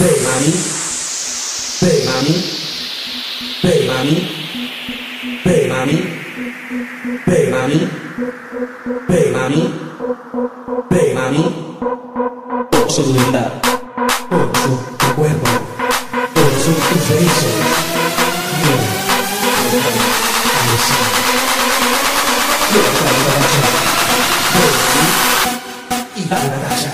Mami, hey mami, hey mami, hey mami. Por su linda, por su cuerpo, por su tus besos. Quiero,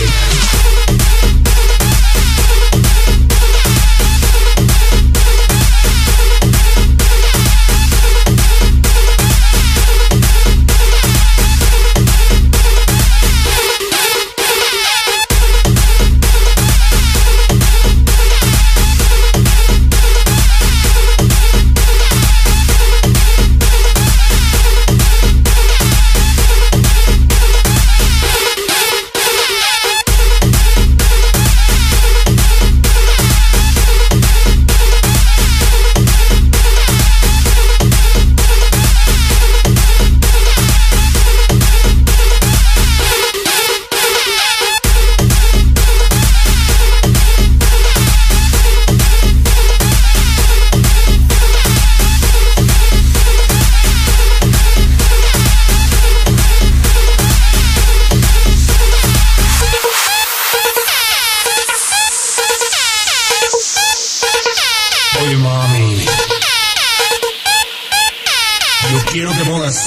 Yeah.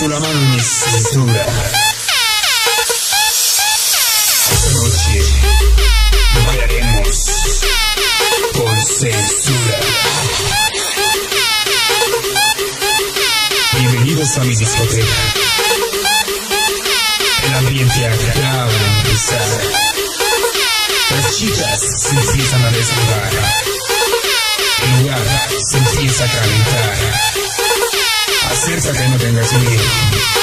La mano en mi cintura. Esta noche bailaremos con censura. Bienvenidos a mi discoteca. El ambiente acaba de empezar. Las chicas se empiezan a desnudar. El lugar se empieza a calentar.